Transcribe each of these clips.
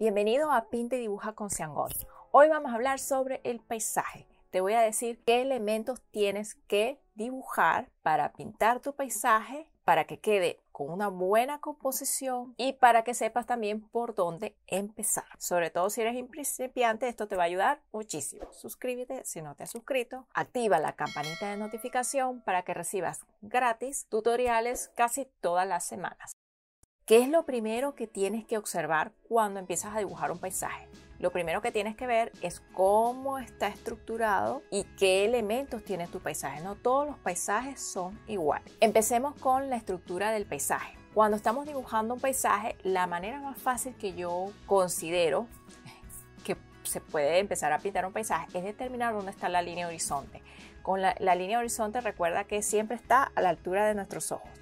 Bienvenido a Pinta y Dibuja con Ciangot. Hoy vamos a hablar sobre el paisaje. Te voy a decir qué elementos tienes que dibujar para pintar tu paisaje, para que quede con una buena composición y para que sepas también por dónde empezar. Sobre todo si eres principiante, esto te va a ayudar muchísimo. Suscríbete si no te has suscrito. Activa la campanita de notificación para que recibas gratis tutoriales casi todas las semanas. ¿Qué es lo primero que tienes que observar cuando empiezas a dibujar un paisaje? Lo primero que tienes que ver es cómo está estructurado y qué elementos tiene tu paisaje. No todos los paisajes son iguales. Empecemos con la estructura del paisaje. Cuando estamos dibujando un paisaje, la manera más fácil que yo considero que se puede empezar a pintar un paisaje es determinar dónde está la línea horizonte. Con la, la línea horizonte recuerda que siempre está a la altura de nuestros ojos.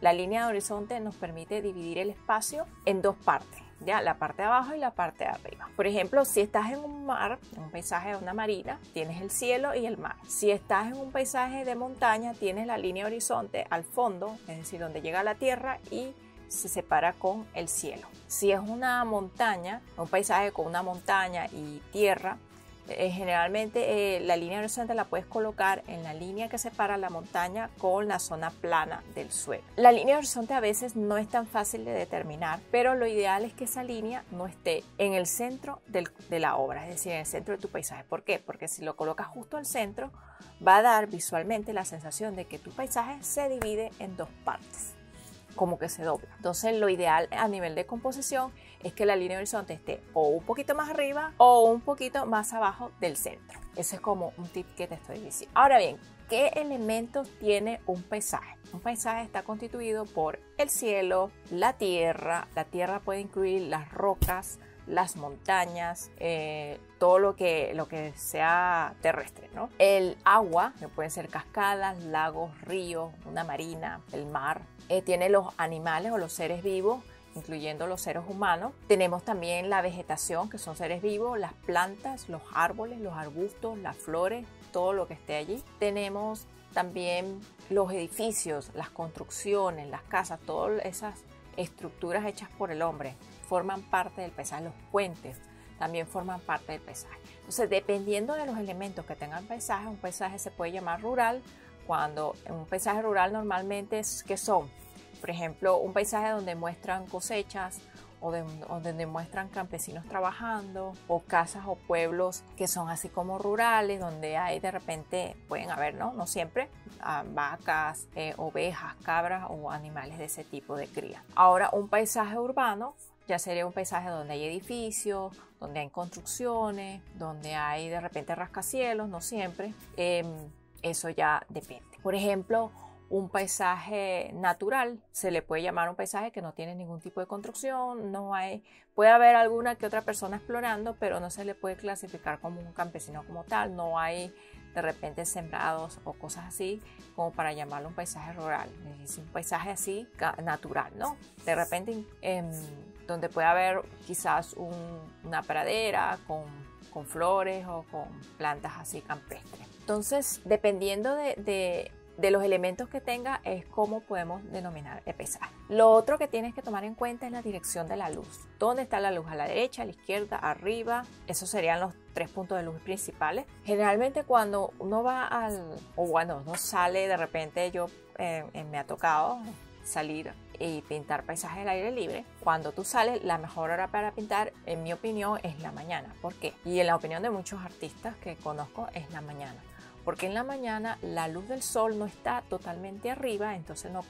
La línea de horizonte nos permite dividir el espacio en dos partes, ya la parte de abajo y la parte de arriba. Por ejemplo, si estás en un mar, en un paisaje de una marina, tienes el cielo y el mar. Si estás en un paisaje de montaña, tienes la línea horizonte al fondo, es decir, donde llega la tierra y se separa con el cielo. Si es una montaña, un paisaje con una montaña y tierra, eh, generalmente eh, la línea horizontal la puedes colocar en la línea que separa la montaña con la zona plana del suelo. La línea horizontal a veces no es tan fácil de determinar, pero lo ideal es que esa línea no esté en el centro de la obra, es decir, en el centro de tu paisaje. ¿Por qué? Porque si lo colocas justo al centro, va a dar visualmente la sensación de que tu paisaje se divide en dos partes como que se dobla. Entonces lo ideal a nivel de composición es que la línea horizonte esté o un poquito más arriba o un poquito más abajo del centro. Ese es como un tip que te estoy diciendo. Ahora bien, ¿qué elementos tiene un paisaje? Un paisaje está constituido por el cielo, la tierra, la tierra puede incluir las rocas, las montañas, eh, todo lo que, lo que sea terrestre, ¿no? El agua, que pueden ser cascadas, lagos, ríos, una marina, el mar. Eh, tiene los animales o los seres vivos, incluyendo los seres humanos. Tenemos también la vegetación, que son seres vivos, las plantas, los árboles, los arbustos, las flores, todo lo que esté allí. Tenemos también los edificios, las construcciones, las casas, todas esas estructuras hechas por el hombre forman parte del paisaje, los puentes también forman parte del paisaje. Entonces, dependiendo de los elementos que tenga el paisaje, un paisaje se puede llamar rural, cuando un paisaje rural normalmente es que son, por ejemplo, un paisaje donde muestran cosechas o, donde muestran campesinos trabajando o casas o pueblos que son así como rurales, donde hay de repente, pueden haber, ¿no? No siempre, ah, vacas, eh, ovejas, cabras o animales de ese tipo de cría. Ahora, un paisaje urbano ya sería un paisaje donde hay edificios, donde hay construcciones, donde hay de repente rascacielos, no siempre. Em, eso ya depende. Por ejemplo, un paisaje natural se le puede llamar un paisaje que no tiene ningún tipo de construcción, no hay, puede haber alguna que otra persona explorando, pero no se le puede clasificar como un campesino como tal, no hay de repente sembrados o cosas así como para llamarlo un paisaje rural, es un paisaje así natural, ¿no? De repente em, donde puede haber quizás una pradera con, flores o con plantas así campestres. Entonces, dependiendo de, los elementos que tenga, es como podemos denominar el paisaje. Lo otro que tienes que tomar en cuenta es la dirección de la luz. ¿Dónde está la luz? ¿A la derecha, a la izquierda, arriba? Esos serían los tres puntos de luz principales. Generalmente cuando uno va al, o bueno, uno sale de repente, yo eh, me ha tocado salir y pintar paisajes al aire libre, cuando tú sales, la mejor hora para pintar, en mi opinión, es la mañana. ¿Por qué? Y en la opinión de muchos artistas que conozco, es la mañana. Porque en la mañana la luz del sol no está totalmente arriba, entonces no,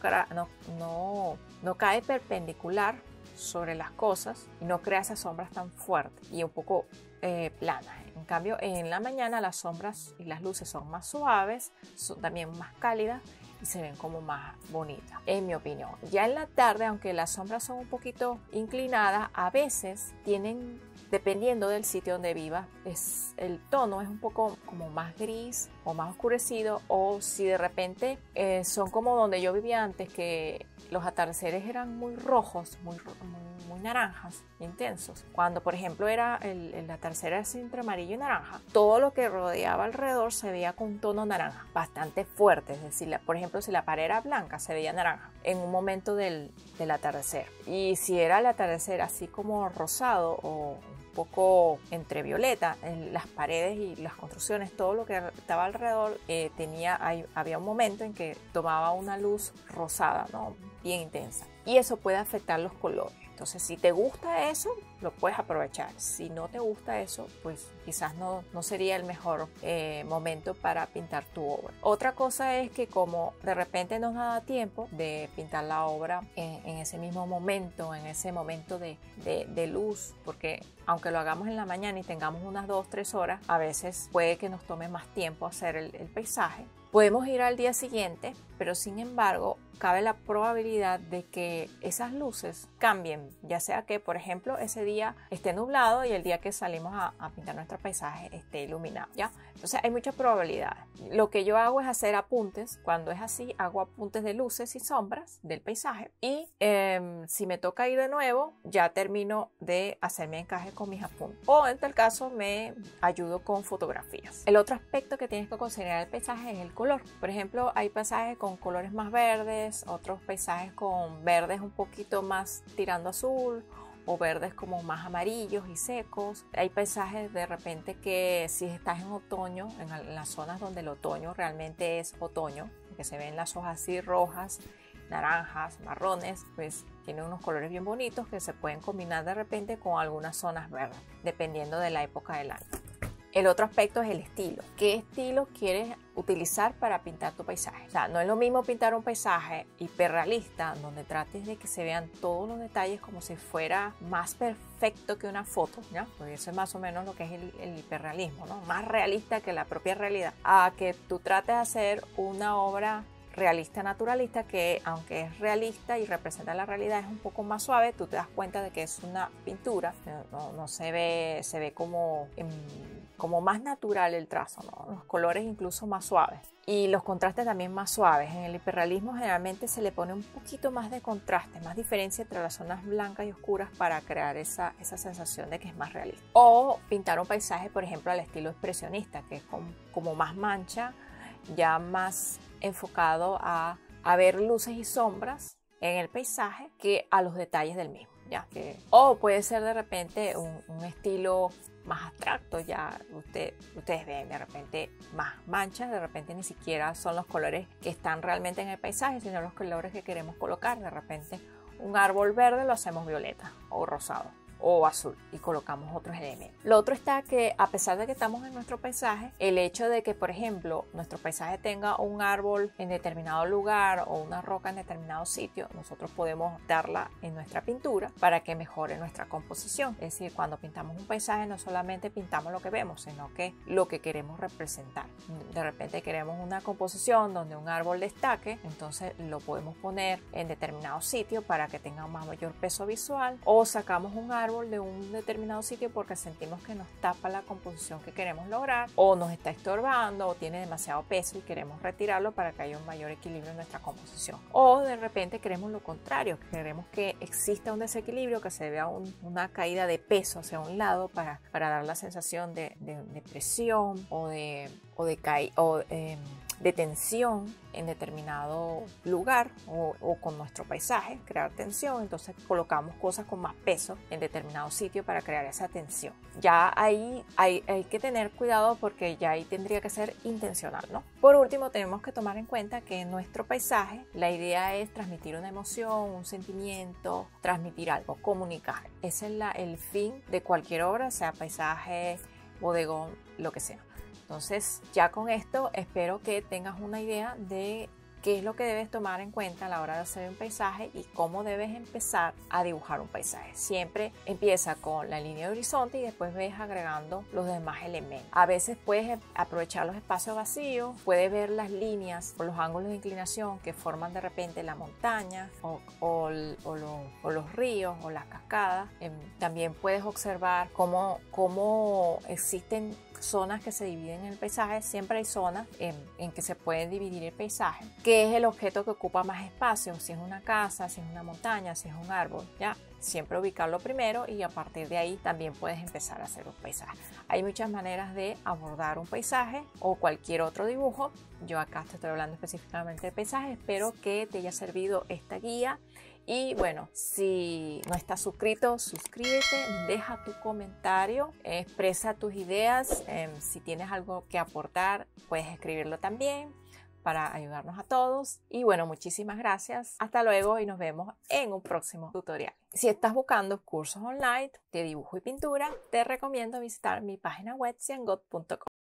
cae perpendicular sobre las cosas y no crea esas sombras tan fuertes y un poco eh, planas. En cambio, en la mañana las sombras y las luces son más suaves, son también más cálidas y se ven como más bonitas, en mi opinión. Ya en la tarde, aunque las sombras son un poquito inclinadas, a veces tienen, dependiendo del sitio donde viva, es, el tono es un poco como más gris o más oscurecido, o si de repente son como donde yo vivía antes, que los atardeceres eran muy rojos, muy, muy, naranjas intensos. Cuando, por ejemplo, era el, la tercera es entre amarillo y naranja, todo lo que rodeaba alrededor se veía con un tono naranja, bastante fuerte. Es decir, por ejemplo, si la pared era blanca, se veía naranja en un momento del, del atardecer. Y si era el atardecer así como rosado o poco entre violeta, en las paredes y las construcciones, todo lo que estaba alrededor eh, tenía, había un momento en que tomaba una luz rosada, ¿no? bien intensa. Y eso puede afectar los colores. Entonces, si te gusta eso, lo puedes aprovechar. Si no te gusta eso, pues quizás no, no sería el mejor eh, momento para pintar tu obra. Otra cosa es que como de repente nos da tiempo de pintar la obra en, ese mismo momento, en ese momento de, de, luz, porque aunque lo hagamos en la mañana y tengamos unas 2, 3 horas, a veces puede que nos tome más tiempo hacer el paisaje. Podemos ir al día siguiente, pero sin embargo cabe la probabilidad de que esas luces cambien, ya sea que, por ejemplo, ese día esté nublado y el día que salimos a, pintar nuestro paisaje esté iluminado, ¿ya? Entonces hay mucha probabilidad. Lo que yo hago es hacer apuntes, cuando es así, hago apuntes de luces y sombras del paisaje y em, si me toca ir de nuevo, ya termino de hacer mi encaje con mis apuntes. O en tal caso me ayudo con fotografías. El otro aspecto que tienes que considerar el paisaje es el color. Por ejemplo, hay pasajes con colores más verdes, otros paisajes con verdes un poquito más tirando azul o verdes como más amarillos y secos. Hay paisajes de repente que si estás en otoño, en las zonas donde el otoño realmente es otoño, que se ven las hojas así rojas, naranjas, marrones, pues tiene unos colores bien bonitos que se pueden combinar de repente con algunas zonas verdes, dependiendo de la época del año. El otro aspecto es el estilo. ¿Qué estilo quieres utilizar para pintar tu paisaje? O sea, no es lo mismo pintar un paisaje hiperrealista donde trates de que se vean todos los detalles como si fuera más perfecto que una foto, ¿ya? Porque eso es más o menos lo que es el, el hiperrealismo, ¿no? Más realista que la propia realidad. A que tú trates de hacer una obra realista naturalista que aunque es realista y representa la realidad es un poco más suave, tú te das cuenta de que es una pintura, no, se ve, se ve como, como más natural el trazo, los colores incluso más suaves y los contrastes también más suaves. En el hiperrealismo generalmente se le pone un poquito más de contraste, más diferencia entre las zonas blancas y oscuras para crear esa, esa sensación de que es más realista. O pintar un paisaje, por ejemplo, al estilo expresionista, que es como más mancha, ya más enfocado a, ver luces y sombras en el paisaje que a los detalles del mismo. ¿ya? Que, o puede ser de repente un, estilo más abstracto, ya usted, ustedes ven de repente más manchas, de repente ni siquiera son los colores que están realmente en el paisaje, sino los colores que queremos colocar. De repente un árbol verde lo hacemos violeta o rosado o azul y colocamos otros elementos. Lo otro está que a pesar de que estamos en nuestro paisaje, el hecho de que, por ejemplo, nuestro paisaje tenga un árbol en determinado lugar o una roca en determinado sitio, nosotros podemos darla en nuestra pintura para que mejore nuestra composición. Es decir, cuando pintamos un paisaje no solamente pintamos lo que vemos, sino que lo que queremos representar. De repente queremos una composición donde un árbol destaque, entonces lo podemos poner en determinado sitio para que tenga un mayor peso visual o sacamos un árbol de un determinado sitio porque sentimos que nos tapa la composición que queremos lograr o nos está estorbando o tiene demasiado peso y queremos retirarlo para que haya un mayor equilibrio en nuestra composición. O de repente queremos lo contrario, queremos que exista un desequilibrio, que se vea una caída de peso hacia un lado para, para dar la sensación de, presión o de, o de, em, de tensión en determinado lugar o, con nuestro paisaje, crear tensión, entonces colocamos cosas con más peso en determinado sitio para crear esa tensión. Ya ahí hay, hay que tener cuidado porque ya ahí tendría que ser intencional, ¿no? Por último, tenemos que tomar en cuenta que en nuestro paisaje la idea es transmitir una emoción, un sentimiento, transmitir algo, comunicar. Ese es la, el fin de cualquier obra, sea paisaje, bodegón, lo que sea. Entonces, ya con esto espero que tengas una idea de qué es lo que debes tomar en cuenta a la hora de hacer un paisaje y cómo debes empezar a dibujar un paisaje. Siempre empieza con la línea de horizonte y después ves agregando los demás elementos. A veces puedes aprovechar los espacios vacíos, puedes ver las líneas o los ángulos de inclinación que forman de repente la montaña o, los ríos o las cascadas. Em, también puedes observar cómo, cómo existen zonas que se dividen en el paisaje, siempre hay zonas en, que se puede dividir el paisaje, que es el objeto que ocupa más espacio, si es una casa, si es una montaña, si es un árbol, ¿ya? siempre ubicarlo primero y a partir de ahí también puedes empezar a hacer un paisaje. Hay muchas maneras de abordar un paisaje o cualquier otro dibujo. Yo acá te estoy hablando específicamente de paisaje. Espero que te haya servido esta guía. Y bueno, si no estás suscrito, suscríbete, deja tu comentario, expresa tus ideas. Em, si tienes algo que aportar, puedes escribirlo también para ayudarnos a todos. Y bueno, muchísimas gracias. Hasta luego y nos vemos en un próximo tutorial. Si estás buscando cursos online de dibujo y pintura, te recomiendo visitar mi página web ciangot.com.